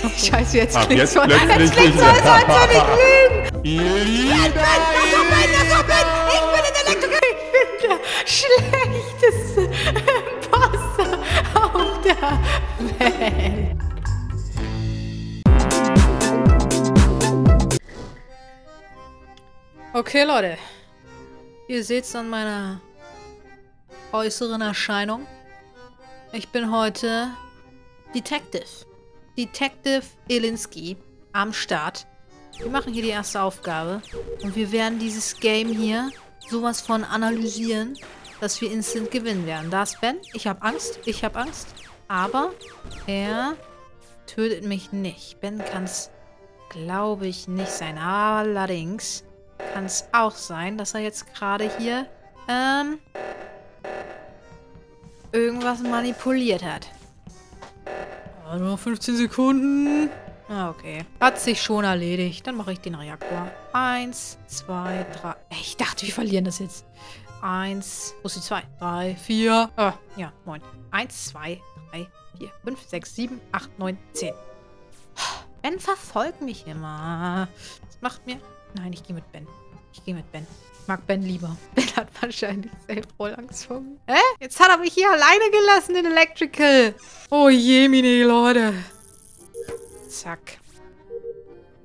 Scheiße, jetzt Ab klingt's jetzt so. plötzlich Jetzt klingt's so, nicht als du nicht lügen. Ben. Ich bin in Elektriker. Ich bin der schlechteste Imposter auf der Welt. Okay, Leute. Ihr seht's an meiner äußeren Erscheinung. Ich bin heute Detective. Detective Elinski am Start. Wir machen hier die erste Aufgabe und wir werden dieses Game hier sowas von analysieren, dass wir instant gewinnen werden. Da ist Ben. Ich habe Angst. Ich habe Angst. Aber er tötet mich nicht. Ben kann es, glaube ich, nicht sein. Allerdings kann es auch sein, dass er jetzt gerade hier ähm, irgendwas manipuliert hat. Nur 15 Sekunden. Ah, okay. Hat sich schon erledigt. Dann mache ich den Reaktor. Eins, zwei, drei. Ich dachte, wir verlieren das jetzt. Eins, wo ist die zwei? Drei, vier. Ah, ja, neun. Eins, zwei, drei, vier, fünf, sechs, sieben, acht, neun, zehn. Ben verfolgt mich immer. Das macht mir... Nein, ich gehe mit Ben. Ich gehe mit Ben. Ich mag Ben lieber. Ben hat wahrscheinlich selbst voll Angst vor mir. Hä? Jetzt hat er mich hier alleine gelassen in Electrical. Oh je, mine Leute. Zack.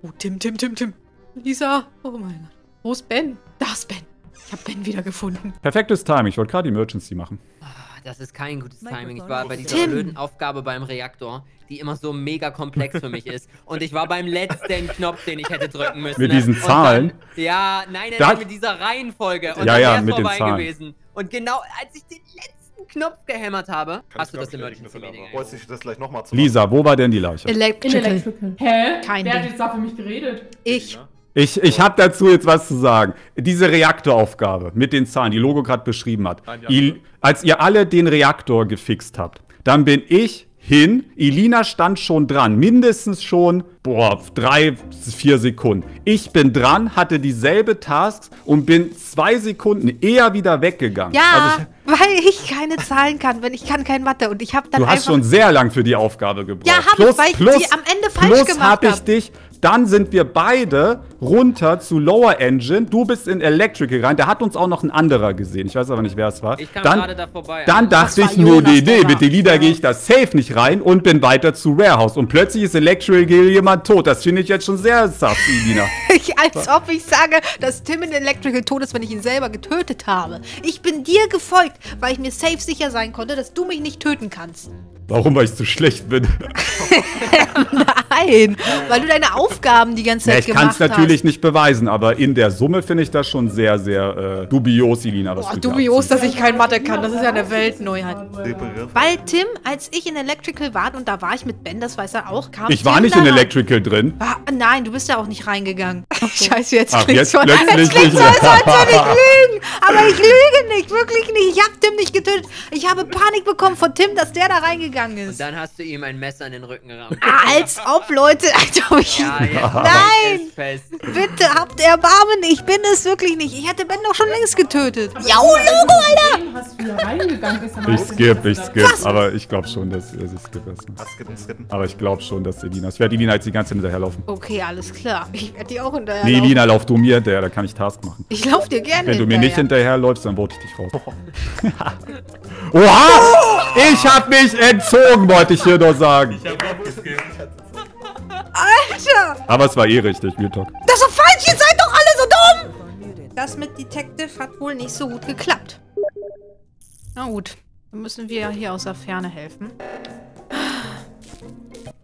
Oh, Tim, Tim, Tim, Tim. Lisa. Oh mein Gott. Wo ist Ben? Da ist Ben. Ich habe Ben wieder gefunden. Perfektes Timing. Ich wollte gerade Emergency machen. Ah, Das ist kein gutes Timing. Ich war bei dieser Tim. blöden Aufgabe beim Reaktor, die immer so mega komplex für mich ist. Und ich war beim letzten Knopf, den ich hätte drücken müssen. Mit diesen Zahlen? Dann, ja, nein, nein, nein, mit dieser Reihenfolge. Und Ja, dann ja, mit den vorbei Zahlen. gewesen. Und genau als ich den letzten Knopf gehämmert habe, hast du das Emergency Meeting Wollte eingerufen. ich das gleich nochmal zu Lisa, wo war denn die Leiche? In Electrical. Hä? Kein Wer hat jetzt da für mich geredet? Ich. Ich, ich habe dazu jetzt was zu sagen. Diese Reaktoraufgabe mit den Zahlen, die Logo gerade beschrieben hat. Die andere. als ihr alle den Reaktor gefixt habt, dann bin ich hin. Elina stand schon dran. Mindestens schon, boah, drei, vier Sekunden. Ich bin dran, hatte dieselbe Tasks und bin zwei Sekunden eher wieder weggegangen. Ja, Also weil ich keine Zahlen kann, wenn ich kann kein Mathe und ich habe ich, dann du hast einfach schon sehr lang für die Aufgabe gebraucht. Ja, hab ich, weil ich sie am Ende falsch plus gemacht hab ich hab. dich. Dann sind wir beide runter zu Lower Engine. Du bist in Electrical rein. Da hat uns auch noch ein anderer gesehen. Ich weiß aber nicht, wer es war. Ich kam dann, gerade da vorbei. Dann dachte ich nur, nee, der nee, mit den Lieder ja. gehe ich da safe nicht rein und bin weiter zu Warehouse. Und plötzlich ist Electrical jemand tot. Das finde ich jetzt schon sehr sass, Elina. ich, als ob ich sage, dass Tim in Electrical tot ist, wenn ich ihn selber getötet habe. Ich bin dir gefolgt, weil ich mir safe sicher sein konnte, dass du mich nicht töten kannst. Warum, weil ich zu schlecht bin? Nein, weil du deine Aufgaben die ganze Ja, Zeit ich kann gemacht es natürlich hast. nicht beweisen, aber in der Summe finde ich das schon sehr, sehr äh, dubios, Elina. Was Boah, dubios, dass ich kein Mathe kann. Das ist ja eine Weltneuheit. Weil Tim, als ich in Electrical war, und da war ich mit Ben, das weiß er auch, kam Ich war Tim nicht da in. Electrical drin. Ah, nein, du bist ja auch nicht reingegangen. Scheiße, jetzt Ach, jetzt so. plötzlich Jetzt klingt's so, nicht als sollte ich lügen. Aber ich lüge nicht, wirklich nicht. Ich habe Tim nicht getötet. Ich habe Panik bekommen von Tim, dass der da reingegangen Und ist. dann hast du ihm ein Messer in den Rücken gerammt. Ah, als ob, Leute. Als ob ich... Ja, Nein! Bitte, habt Erbarmen. Ich bin es wirklich nicht. Ich hätte Ben doch schon längst getötet. Ja, oh, Logo, Alter. Du reingegangen? Ich skip, ich skip. da- Aber ich glaube schon, dass äh, sie skip ist. Skippen, skippen. Aber ich glaube schon, dass Elina. Ich werde Elina jetzt die ganze Zeit hinterherlaufen. Okay, alles klar. Ich werde dir auch hinterher Nee. Elina, lauf du mir hinterher, da kann ich Task machen. Ich lauf dir gerne Wenn du mir nicht hinterher. hinterherläufst, dann vote ich dich raus. Oha! Ich hab mich entzogen, wollte ich hier nur sagen. Alter! Aber es war eh richtig, Talk. Das ist doch falsch, ihr seid doch alle so dumm! Das mit Detective hat wohl nicht so gut geklappt. Na gut, dann müssen wir hier aus der Ferne helfen.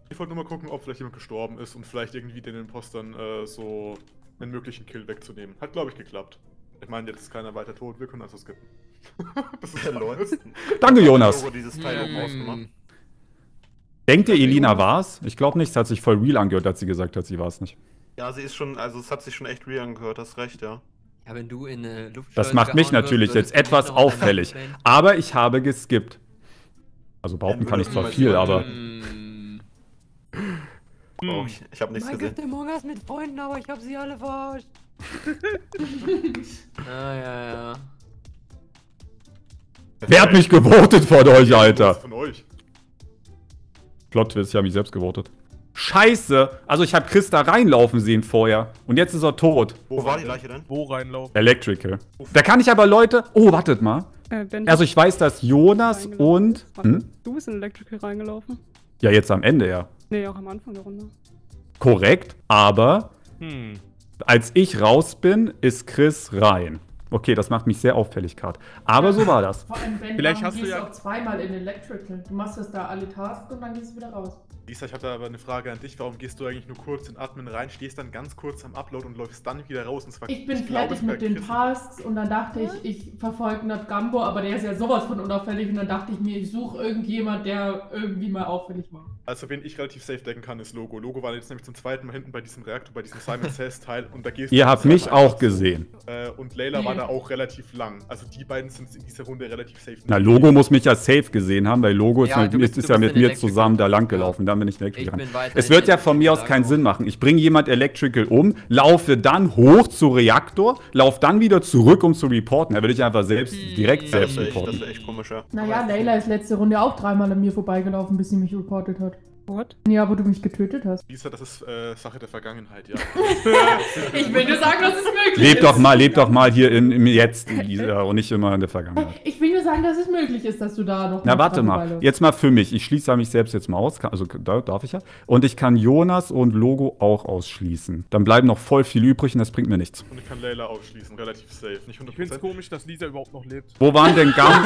Ich wollte nur mal gucken, ob vielleicht jemand gestorben ist und vielleicht irgendwie den Impostern äh, so einen möglichen Kill wegzunehmen. Hat, glaube ich, geklappt. Ich meine, jetzt ist keiner weiter tot, wir können also skippen. das ist alles. Danke, Jonas. Dieses Teil ausgemacht. Denkt ihr, Elina war's? Ich glaube nicht, es hat sich voll real angehört, als sie gesagt hat, sie war's nicht. Ja, sie ist schon, also es hat sich schon echt real angehört, hast recht, ja. Ja, wenn du in eine Luft Das macht mich natürlich jetzt etwas auffällig. Aber ich habe geskippt. Also behaupten kann ich zwar viel, aber Mm. Oh, ich, ich habe nichts Mein gesehen. Us mit Freunden, aber ich hab sie alle verarscht. Ah, ja, ja. wer hat mich gewotet von euch, Alter? Von euch. Plot Twist, ich habe mich selbst gewotet. Scheiße. Also ich habe Chris da reinlaufen sehen vorher. Und jetzt ist er tot. Wo war die Leiche denn? Wo reinlaufen? Electrical. Da kann ich aber Leute... Oh, wartet mal. Äh, Also ich weiß, dass Jonas und... Hm? Du bist in Electrical reingelaufen? Ja, jetzt am Ende, ja. Nee, auch am Anfang der Runde. Korrekt. Aber Hm. Als ich raus bin, ist Chris rein. Okay, das macht mich sehr auffällig gerade. Aber so war das. Vor allem, Ben, Vielleicht warum hast du gehst ja- auch zweimal in Electrical. Du machst das da alle Tasks und dann gehst du wieder raus. Lisa, ich hatte aber eine Frage an dich. Warum gehst du eigentlich nur kurz in Admin rein, stehst dann ganz kurz am Upload und läufst dann wieder raus? Und zwar, Ich bin glaube, fertig mit den Tasks und dann dachte ich, ich verfolge nicht Gambo, aber der ist ja sowas von unauffällig und dann dachte ich mir, ich suche irgendjemand, der irgendwie mal auffällig war. Also, wen ich relativ safe decken kann, ist Logo. Logo war jetzt nämlich zum zweiten Mal hinten bei diesem Reaktor, bei diesem Simon Says Teil und da gehst Ihr habt mich auch raus. gesehen. Äh, und Layla war da auch relativ lang. Also, die beiden sind in dieser Runde relativ safe. Na, Logo muss mich ja safe gesehen haben, weil Logo ist, Ja, mit, du bist- ist, ist ja mit mir zusammen da lang Ja. gelaufen. Dann bin ich Electrical Ich bin Es wird ja von mir aus keinen Sinn machen. Ich bringe jemand Electrical um, laufe dann hoch zu Reaktor, laufe dann wieder zurück, um zu reporten. Da würde ich einfach selbst Hm. direkt selbst echt, das reporten. wär echt komisch, ja. Naja, Layla ist letzte Runde auch dreimal an mir vorbeigelaufen, bis sie mich reportet hat. What? Ja, wo du mich getötet hast. Lisa, das ist äh, Sache der Vergangenheit, ja. Ich will nur sagen, dass es möglich Leb ist. doch mal, leb doch mal hier in, im Jetzt, Lisa, und nicht immer in der Vergangenheit. Ich will nur sagen, dass es möglich ist, dass du da noch. Na, warte mal. vorbeiläufst. Jetzt mal für mich. Ich schließe mich selbst jetzt mal aus. Also, da darf ich ja. Und ich kann Jonas und Logo auch ausschließen. Dann bleiben noch voll viel übrig und das bringt mir nichts. Und ich kann Layla ausschließen, relativ safe. Nicht 100%. Ich find's komisch, dass Lisa überhaupt noch lebt. Wo waren denn, Gam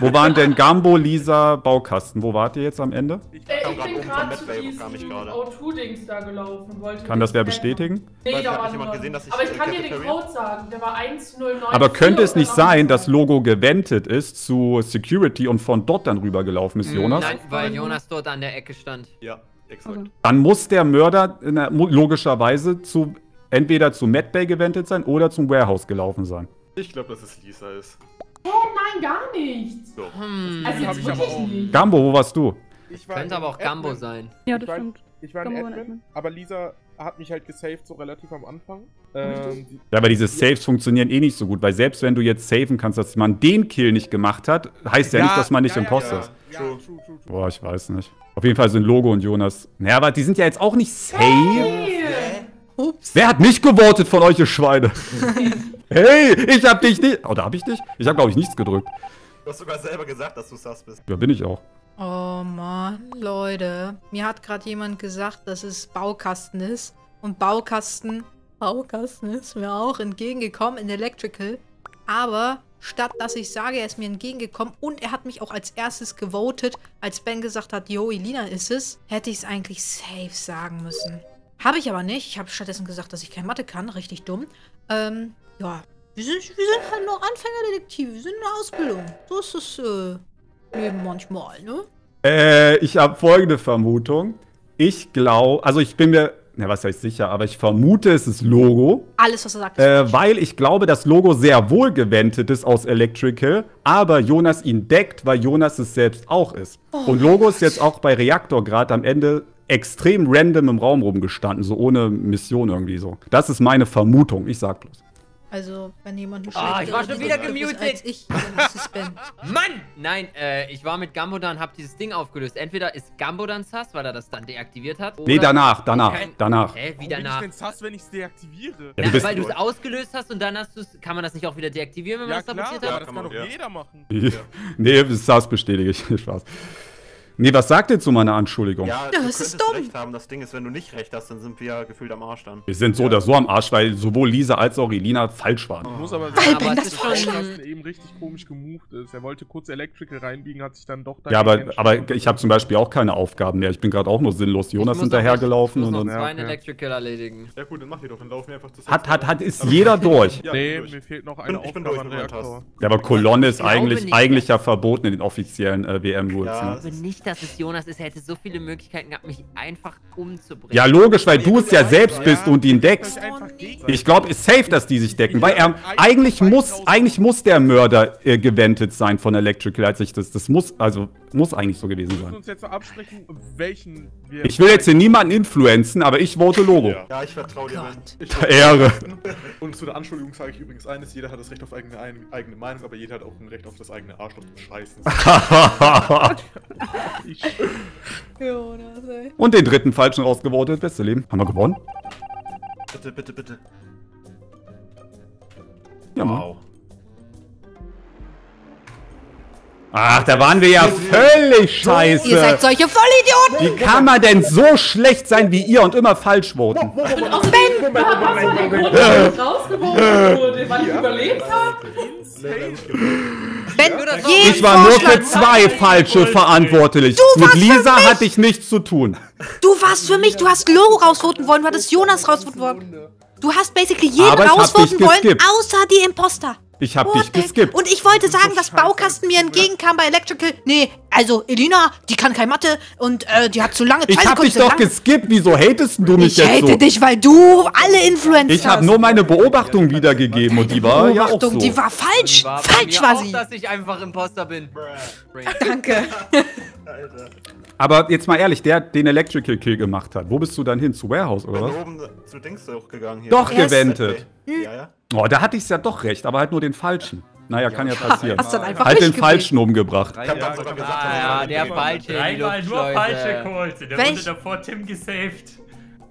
wo waren denn Gambo, Lisa, Baukasten? Wo wart ihr jetzt am Ende? Ich Äh, ich bin vom diesem kam ich gerade. O2-Dings da gelaufen. Wollte Kann das wer bestätigen? Nee, Weiß, da war nicht jemand gesehen, dass ich, Aber ich äh, kann dir den Code sagen. Der war 1094. Aber könnte es nicht sein, dass was? Logo gewendet ist zu Security und von dort dann rübergelaufen ist, Jonas? Nein, weil Jonas dort an der Ecke stand. Ja, exakt. Also, Dann muss der Mörder logischerweise zu entweder zu Medbay gewendet sein oder zum Warehouse gelaufen sein. Ich glaube, dass es Lisa ist. Nein, gar nichts. So. Hm. Also jetzt wirklich nicht. Gambo, wo warst du? Ich war Könnte aber auch Gambo Admin. sein. ja, Ich das war, stimmt. ich war in Gambo in Admin, Admin. aber Lisa hat mich halt gesaved, so relativ am Anfang. Ähm, die, Ja, aber diese Saves funktionieren eh nicht so gut, weil selbst wenn du jetzt saven kannst, dass man den Kill nicht gemacht hat, heißt ja, nicht, dass man nicht Imposter ist. Ja, True. true, true, true. Boah, ich weiß nicht. Auf jeden Fall sind Logo und Jonas. Naja, aber die sind ja jetzt auch nicht safe. Ups. Wer hat mich gewotet von euch, ihr Schweine? hey, ich hab dich nicht. Oder hab ich dich? Ich hab, glaube ich, nichts gedrückt. Du hast sogar selber gesagt, dass du sus bist. Ja, bin ich auch. Oh Mann, Leute. Mir hat gerade jemand gesagt, dass es Baukasten ist. Und Baukasten, Baukasten ist mir auch entgegengekommen in Electrical. Aber statt dass ich sage, er ist mir entgegengekommen und er hat mich auch als erstes gewotet, als Ben gesagt hat, yo, Elina ist es, hätte ich es eigentlich safe sagen müssen. Habe ich aber nicht. Ich habe stattdessen gesagt, dass ich kein Mathe kann. Richtig dumm. Ähm, ja. Wir sind, wir sind halt noch Anfängerdetektive. Wir sind in der Ausbildung. So ist das äh, Leben manchmal, ne? Äh, ich habe folgende Vermutung. Ich glaube, also ich bin mir, na, was heißt sicher, aber ich vermute, es ist Logo. Alles, was er sagt, Äh, weil ich glaube, das Logo sehr wohl gewendet ist aus Electrical, aber Jonas ihn deckt, weil Jonas es selbst auch ist. Und Logo ist jetzt auch bei Reaktor gerade am Ende extrem random im Raum rumgestanden, so ohne Mission irgendwie so. Das ist meine Vermutung, ich sag bloß. Also, wenn jemand einen Ah, ich war schon wieder gemutet. als ich. Mann! Nein, äh, ich war mit Gambo da und hab dieses Ding aufgelöst. Entweder ist Gambo dann sass, weil er das dann deaktiviert hat. Nee, danach, danach, Kein- danach. Hä, wie Warum bin danach? ich denn sass, wenn ich es deaktiviere? Ja, bist- weil du es ausgelöst hast und dann hast du es. Kann man das nicht auch wieder deaktivieren, wenn man Ja, das klar, sabotiert hat? das kann man, doch ja. jeder machen. nee, das bestätige ich. Spaß. Nee, was sagt ihr zu meiner Anschuldigung? Ja, Ja, du das ist dumm. recht haben. Das Ding ist, wenn du nicht recht hast, dann sind wir ja gefühlt am Arsch dann. Wir sind so oder so am Arsch, weil sowohl Lisa als auch Elina falsch waren. Ich muss aber sagen, dass das eben richtig komisch gemoved ist. Er wollte kurz Electrical reinbiegen, hat sich dann doch Ja, aber, aber ich habe zum Beispiel auch keine Aufgaben mehr. Ich bin gerade auch nur sinnlos Jonas hinterhergelaufen ich muss noch zwei Ja, okay. Electrical erledigen. Ja gut, dann mach die doch, dann laufen wir einfach zusammen. hat, hat, hat, ist jeder durch. Ja, Nee, durch. mir fehlt noch bin- eine ich bin Aufgabe durch an Reaktor. Ja, aber Kolonne ist eigentlich, eigentlich ja verboten in den offiziellen äh, WM-Rules. Ja, ne? Ich glaube nicht, dass es Jonas ist. Er hätte so viele Möglichkeiten gehabt, mich einfach umzubringen. ja, logisch, weil du es ja selbst bist und ihn deckst. Gegenseitig. Ich glaube, ist safe, dass die sich decken, weil er eigentlich muss, eigentlich muss der Mörder äh, gewendet sein von Electrical, als ich das, das muss, also muss eigentlich so gewesen Wir müssen sein. uns jetzt absprechen, welchen. Ich will jetzt hier niemanden influenzen, aber ich vote Logo. Ja. Ich vertraue dir. Ich Ehre. Und zu der Anschuldigung sage ich übrigens eines, jeder hat das Recht auf eigene, eigene Meinung, aber jeder hat auch ein Recht auf das eigene Arschloch zu scheißen. Ich, Jonas, ey. Und den dritten falschen rausgevotet. Beste Leben. Haben wir gewonnen? Bitte, bitte, bitte. Ja, Mann. Wow. Ach, da waren wir ja völlig scheiße. Ihr seid solche Vollidioten! Wie kann man denn so schlecht sein wie ihr und immer falsch voten? Und außerdem, du hast doch den Grund, dass ich rausgeworfen wurde, weil ich überlebt habe. Ich war nur für zwei falsche verantwortlich. Du Mit Lisa hatte ich nichts zu tun. Du warst für mich, du hast Lo rausvoten wollen, du hattest Jonas rausvoten wollen. Du hast basically jeden rausvoten wollen, außer die Imposter. Ich hab What dich the- geskippt. Und ich wollte sagen, dass Baukasten mir entgegenkam bei Electrical. Nee, also Elina, die kann kein Mathe und äh, die hat zu lange Ich zwei hab dich doch zu lange. geskippt. Wieso hatest du mich Ich jetzt hate so? dich, weil du alle Influencer Ich habe hast. nur meine Beobachtung wiedergegeben und die war ja auch Beobachtung, so. die war falsch. War falsch war auch, sie. dass ich einfach Imposter bin. Danke. Alter. Aber jetzt mal ehrlich, der den Electrical Kill gemacht hat. Wo bist du dann hin? Zu Warehouse oder Bin was? oben zu Dings hochgegangen hier. Doch ist- gewendet. Ja, ja. Oh, da hatte ich's ja doch recht, aber halt nur den falschen. Naja, kann ja passieren. Hast dann einfach Halt den nicht falschen umgebracht. Ich hab dann sogar gesagt, Ah, ja, ich der falsche. Dreimal nur falsche Calls. Der Welch- wurde davor Tim gesaved.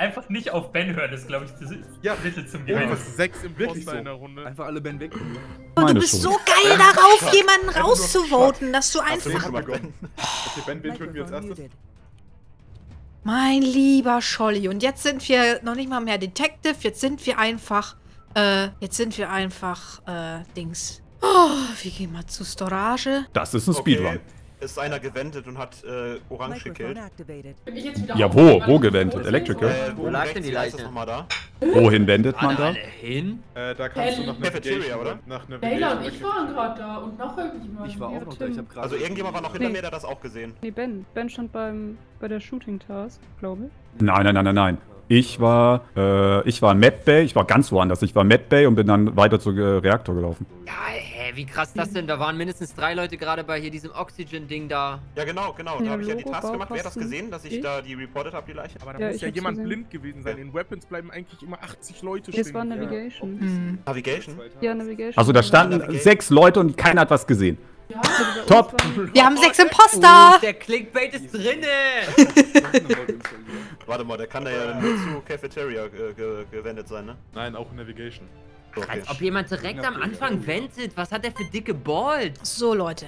Einfach nicht auf Ben hören, ist glaube ich das Ja. Mittel zum einfach Gewinnen. sechs Wirklich Imposter so. in der Runde. Einfach alle Ben weg. Und du bist so geil darauf, jemanden rauszuvoten, dass du einfach. Okay, Ben, wen töten wir als erstes? Mein lieber Scholli. Und jetzt sind wir noch nicht mal mehr Detective. Jetzt sind wir einfach. Äh, jetzt sind wir einfach. Äh, Dings. Oh, wir gehen mal zu Storage. Das ist ein Speedrun. Ist einer gewendet und hat äh, Orange gekillt. Ja, auf- wo? Wo gewendet? Electrical? Äh, Wo lag denn die Leiche? nochmal da? Wohin wendet man da? hin? Äh, da kannst du nach Cafeteria, Navigation, oder? Nach Bella und Navigation. ich waren gerade da und noch irgendjemand. Ich war auch noch da. Ich hab gerade. Also irgendjemand war noch hinter Nee. mir, der hat das auch gesehen. Nee, Ben. Ben stand beim, bei der Shooting Task, glaube ich. Nein, nein, nein, nein, nein. Ich war, äh, ich war Mad Bay, ich war ganz woanders. Ich war Mad Bay und bin dann weiter zum äh, Reaktor gelaufen. Ja, wie krass das denn? Da waren mindestens drei Leute gerade bei hier diesem Oxygen-Ding da. Ja, genau, genau. Da Ja, habe ich ja die Task gemacht. Wer hat das gesehen, dass ich Ich? da die reported habe, die Leiche? Aber da Ja, muss ja jemand gesehen. blind gewesen sein. In Weapons bleiben eigentlich immer 80 Leute Es war stehen. Navigation. Hm. Navigation? Ja, Navigation. Also da standen Navigation. sechs Leute und keiner hat was gesehen. Ja, Top. Wir haben sechs Imposter. der Clickbait ist drinne! Warte mal, der kann da ja nur zu Cafeteria äh, ge gewendet sein, ne? Nein, auch Navigation. Okay. Als ob jemand direkt am Anfang wendet. Was hat der für dicke Balls? So, Leute.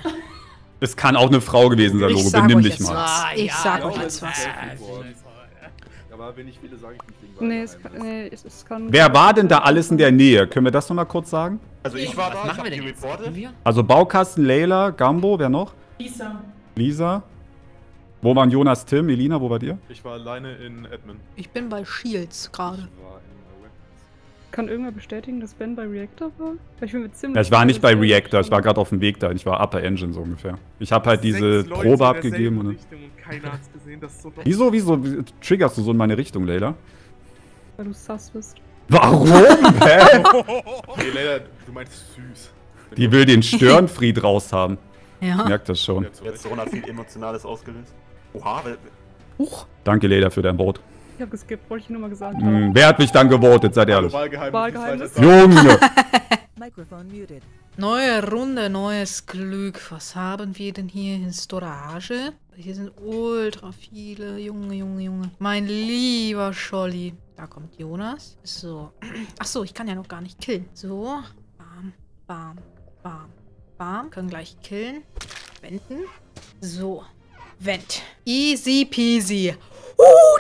Es kann auch eine Frau gewesen sein, Logo. Benimm dich mal. Ah, Ich ja, sag euch jetzt was. Aber wenn ich viele sage ich nicht wegen Nee, es Wahrheit. kann, nee, es, es kann. Wer war denn da alles in der Nähe? Können wir das noch mal kurz sagen? Also ich war Was da, ich wir die. Wir? Also Baukasten, Layla, Gambo, wer noch? Lisa. Lisa? Wo waren Jonas, Tim, Elina, wo wart ihr? Ich war alleine in Admin. Ich bin bei Shields gerade. Kann irgendwer bestätigen, dass Ben bei Reactor war? Weil Ich bin mir ziemlich Ja, ich war nicht bei Reactor, ich war gerade auf dem Weg da. Ich war Upper Engine so ungefähr. Ich habe halt diese Leute Probe abgegeben. Und Richtung und keiner hat's gesehen. So wieso, wieso wie- triggerst du so in meine Richtung, Layla? Weil du sus bist. Warum? Hä? Nee, leider, du meinst süß. Die will den Störenfried raushaben. Ja. Merkt das schon. Jetzt. Ron hat viel Emotionales ausgelöst. Oha, Huch. Danke, Layla, für dein Vote. Ich hab geskippt, wollte ich nur mal gesagt haben. Hm, wer hat mich dann gewotet, seid ehrlich? Wahlgeheimnis. Wahlgeheimnis. Junge! Neue Runde, neues Glück. Was haben wir denn hier in Storage? Hier sind ultra viele. Junge, Junge, Junge. Mein lieber Scholli. Da kommt Jonas. So. Achso, ich kann ja noch gar nicht killen. So. Bam, bam, bam, bam. Können gleich killen. Wenden. So. Wend. Easy peasy.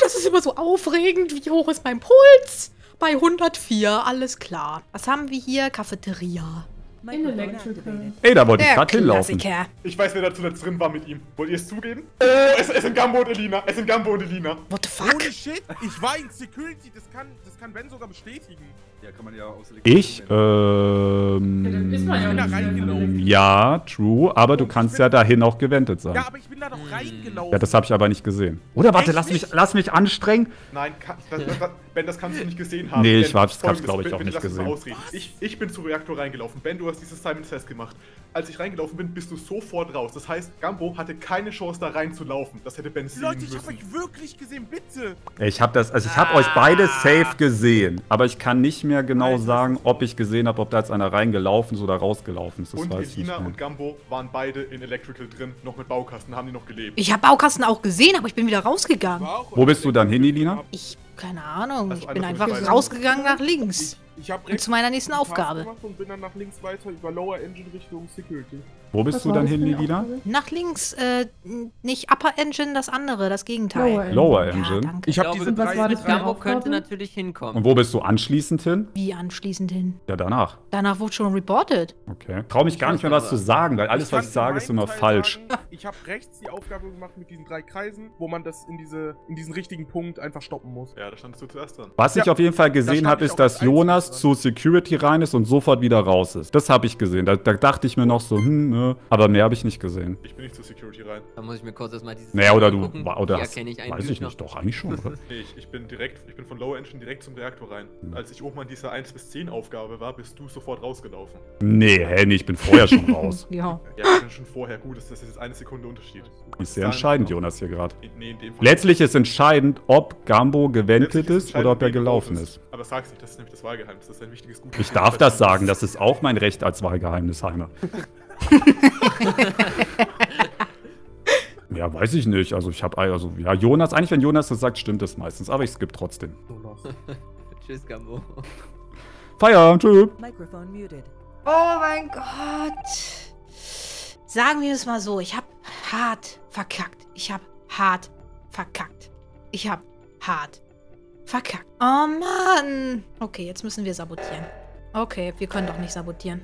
Das ist immer so aufregend. Wie hoch ist mein Puls? Bei 104, alles klar. Was haben wir hier? Cafeteria. In Electrical. Ey, da wollte ich gerade hinlaufen. Ich weiß, wer da zuletzt drin war mit ihm. Wollt ihr es zugeben? Oh, es, es sind Gambo und Elina. Es sind Gambo und Elina. What the fuck? Holy shit, ich war in Security, das kann, das kann Ben sogar bestätigen. Ja, kann man ja aus Ich, Ja, dann ist man ja ähm... reingelaufen. Ja, true, aber du kannst ja dahin auch gewendet sein. Ja, aber ich bin da doch reingelaufen. Ja, das habe ich aber nicht gesehen. Oder warte, Echt lass mich, nicht? lass mich anstrengen. Nein, kann, das, das, Ben, das kannst du nicht gesehen haben. Nee, ich hab's- hab's, folgendes, glaub ich, auch nicht gesehen. Ich, ich bin zum Reaktor reingelaufen. Ben, du hast dieses Simon Says gemacht. Als ich reingelaufen bin, bist du sofort raus. Das heißt, Gambo hatte keine Chance, da reinzulaufen. Das hätte Ben sehen Leute, ich hab euch wirklich gesehen, bitte! Ich habe das, also ich habe euch beide safe gesehen, aber ich kann nicht mehr genau Alter, sagen, ob ich gesehen habe, ob da jetzt einer reingelaufen ist oder rausgelaufen ist. Das Und weiß ich nicht Elina und Gambo waren beide in Electrical drin, noch mit Baukasten, haben die noch gelebt. Ich habe Baukasten auch gesehen, aber ich bin wieder rausgegangen. Wo bist du dann hin, Elina? Ich, keine Ahnung, Also ich bin einfach rausgegangen nach links. Ich, ich hab Und zu meiner nächsten Aufgabe. und bin dann nach links weiter über Lower Engine Richtung Security. Wo bist Was du dann das hin? Aufgabe? Nach links, äh, nicht Upper Engine, das andere, das Gegenteil. Lower Engine. Ja. Ich habe glaube, diese Und was drei war das könnte natürlich hinkommen. Und wo bist du anschließend hin? Wie anschließend hin? Ja, danach. Danach wurde schon reported. Okay. Trau mich gar nicht mehr was zu sagen, weil alles, Ich was ich sage, ist immer Teil falsch. Sagen, ich habe rechts die Aufgabe gemacht mit diesen drei Kreisen, wo man das in, diese, in diesen richtigen Punkt einfach stoppen muss. Ja, da standest du zuerst dran. Was ich Ja, auf jeden Fall gesehen habe, ich ist, dass Jonas dran. zu Security rein ist und sofort wieder raus ist. Das habe ich gesehen. Da, da dachte ich mir noch so, hm, ne. Aber mehr habe ich nicht gesehen. Ich bin nicht zur Security rein. Da muss ich mir kurz erstmal dieses. Naja, oder du, oder hast, ich weiß ich nicht, doch, eigentlich schon, oder? Nee, ich, ich bin direkt, ich bin von Lower Engine direkt zum Reaktor rein. Als ich oben an dieser 1 bis 10 Aufgabe war, bist du sofort rausgelaufen. Nee, hä, nee, ich bin vorher schon raus. Ja. Ja, ich bin schon vorher gut, das ist jetzt eine Sekunde Unterschied. Ist sehr entscheidend, Jonas, hier gerade. Nee, in dem Fall. Letztlich ist entscheidend, ob Gambo gewendet ist oder ob er gelaufen ist. Aber sag's nicht, das ist nämlich das Wahlgeheimnis, das ist ein wichtiges Gut. Ich darf das sagen, das ist auch mein Recht als Wahlgeheimnisheimer. ja, weiß ich nicht. Also ich habe also ja Jonas, eigentlich wenn Jonas das sagt, stimmt das meistens, aber ich skippe trotzdem. Tschüss, Gambo. Feierabend, tschüss. Microphone muted. Oh mein Gott. Sagen wir es mal so, ich habe hart verkackt. Ich habe hart verkackt. Ich habe hart verkackt. Oh Mann. Okay, jetzt müssen wir sabotieren. Okay, wir können doch nicht sabotieren.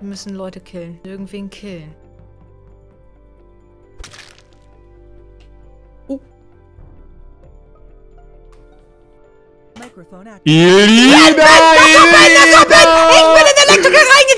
Wir müssen Leute killen. Irgendwen killen. Microphone active. Elina! Ich bin in Electrical reingegangen!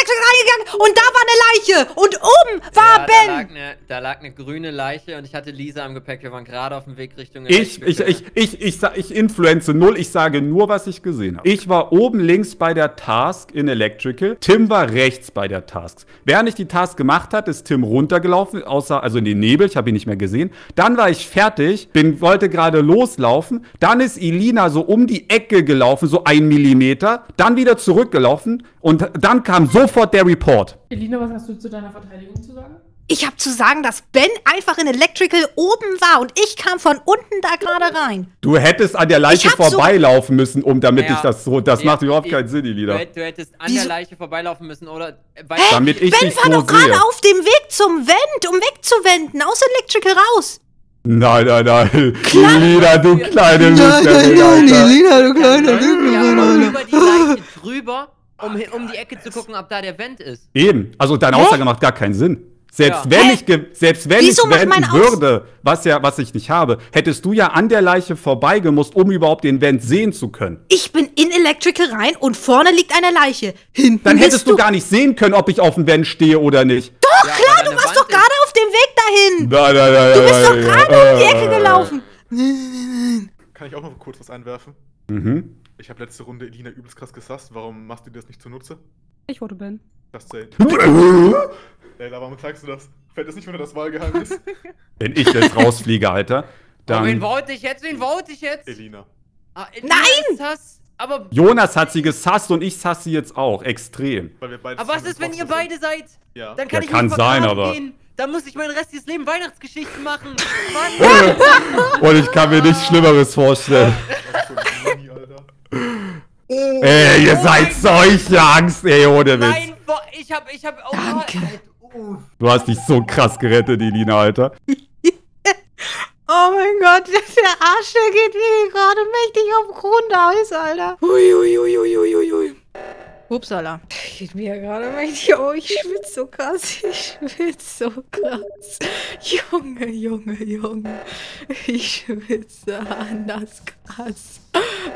Ich Electrical reingegangen! Und da war eine Leiche! Und oben war Ja, Ben! Da lag, eine, da lag eine grüne Leiche und ich hatte Lisa am Gepäck. Wir waren gerade auf dem Weg Richtung. Ich, ich, ich, ich, ich, sa- ich influenze null, ich sage nur, was ich gesehen habe. Ich war oben links bei der Task in Electrical, Tim war rechts bei der Task. Während ich die Task gemacht hat, ist Tim runtergelaufen, außer, also in den Nebel, ich habe ihn nicht mehr gesehen. Dann war ich fertig, bin, wollte gerade loslaufen, dann ist Elina so um die Ecke gelaufen, so ein Millimeter, dann wieder zurückgelaufen und dann kam sofort der Report. Elina, was hast du zu deiner Verteidigung zu sagen? Ich habe zu sagen, dass Ben einfach in Electrical oben war und ich kam von unten da gerade rein. Du hättest an der Leiche Ich hab so- vorbeilaufen müssen, um damit Ja. ich das so, das Ja, macht überhaupt ich- keinen Sinn, Elina. du hättest an Wieso- der Leiche vorbeilaufen müssen, oder? Weil, Damit ich Ben dich war so doch gerade auf dem Weg zum Vent, um wegzuwenden, aus Electrical raus. Nein, nein, nein. Elina, du kleine Lügnerin, Alter. Elina, du ja, aber über die Leiche drüber, um, hi- um die Ecke zu gucken, ob da der Vent ist. Eben. Also deine Hä? Aussage macht gar keinen Sinn. Selbst Ja. wenn Hä? ich, selbst wenn Wieso ich wenden würde, was ja, was ich nicht habe, hättest du ja an der Leiche vorbeigemusst, um überhaupt den Vent sehen zu können. Ich bin in Electrical rein und vorne liegt eine Leiche. Hinten Dann hättest du gar nicht sehen können, ob ich auf dem Vent stehe oder nicht. Doch, Ja, klar, du warst doch Wand ist- gerade auf dem Weg dahin. Nein, nein, nein, Du bist doch nein, gerade um die Ecke nein, gelaufen. Kann ich auch noch kurz was einwerfen? Mhm. Ich habe letzte Runde Elina übelst krass gesasst. Warum machst du dir das nicht zunutze? Ich wurde Ben. Das zählt. Leila, warum sagst du das? Fällt das nicht unter das Wahlgeheimnis? Wenn ich jetzt rausfliege, Alter, Oh, wen dann. vote ich jetzt? Wen vote ich jetzt? Elina. Ah, Nein! ist Das, aber, Jonas hat sie gesasst und ich sass sie jetzt auch. Extrem. Weil wir beide aber was ist, wenn ihr beide seid? sind. Ja. Dann kann Ja, ich kann nicht sein, aber- gehen. Dann muss ich mein restliches Leben Weihnachtsgeschichten machen. Mann. Und ich kann mir nichts Schlimmeres vorstellen. Alter. Ey, ihr seid solche Angst, ey, ohne Witz. Nein, boah, ich hab, ich hab, oh Danke. Gott. Du hast dich so krass gerettet, Elina, Alter. Oh mein Gott, der Arsch, der geht mir gerade mächtig auf den Grundeis, Alter. Hui. Upsala. Geht mir gerade mächtig. Oh, ich schwitze so krass. Ich schwitze so krass. Junge, Junge, Junge. Ich schwitze anders krass.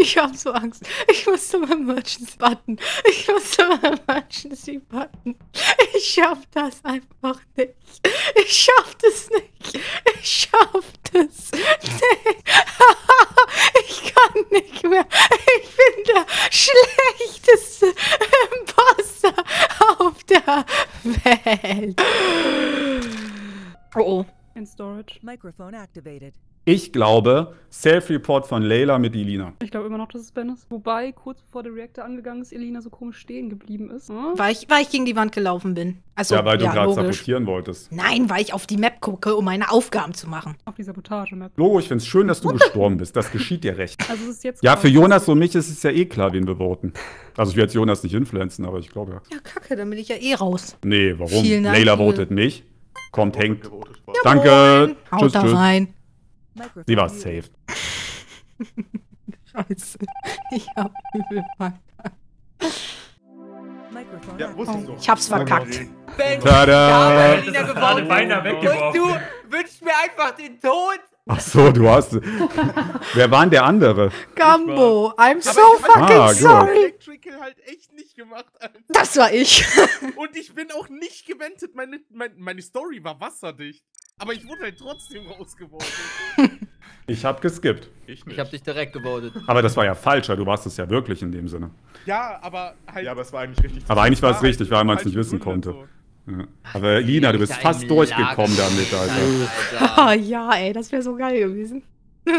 Ich hab so Angst. Ich muss zum Emergency-Button. Ich muss zum Emergency-Button. Ich schaff das einfach nicht. Ich schaff das nicht. Ich schaff das nicht. Ich kann nicht mehr. Ich bin der schlechteste Imposter auf der Welt. Oh oh. In Storage. Microphone activated. Ich glaube, Self-Report von Layla mit Elina. Ich glaube immer noch, dass es Ben ist. Wobei, kurz bevor der Reactor angegangen ist, Elina so komisch stehen geblieben ist. Hm? Weil ich, weil ich gegen die Wand gelaufen bin. Also, ja, weil du gerade sabotieren wolltest. Nein, weil ich auf die Map gucke, um meine Aufgaben zu machen. Auf die Sabotage-Map. Logo, ich find's schön, dass du gestorben bist. Das geschieht dir recht. Also es ist jetzt Ja, für Jonas und mich ist es ja eh klar, wen wir voten. Also ich will jetzt Jonas nicht influenzen, aber ich glaube ja. Ja, kacke, dann bin ich ja eh raus. Nee, warum? Layla votet mich. Kommt, hängt. Gewotet. Danke. Haut Tschüss, da tschüss. rein. Sie war safe. Scheiße. Ich hab übel Ja, wusste ich. Ich hab's verkackt. Ben, Tada! Ist gerade gewonnen. beinahe Und weggeworfen. du wünschst mir einfach den Tod. Ach so, du hast. Wer war denn der andere? Gambo, I'm so ich- fucking Ah, sorry. Electrical halt echt nicht gemacht, Alter. Das war ich. Und ich bin auch nicht gewendet. Meine, meine, meine Story war wasserdicht. Aber ich wurde halt trotzdem rausgeworfen. Ich hab geskippt. Ich nicht. Ich hab dich direkt gewotet. Aber das war ja falscher, du warst es ja wirklich in dem Sinne. ja, aber halt. ja, aber es war eigentlich richtig. Aber eigentlich war es halt richtig, weil man es nicht wissen Gründe konnte. so. Ja. Aber Lina, du bist fast durchgekommen damit, Alter. Ah ja, ey, das wäre so geil gewesen.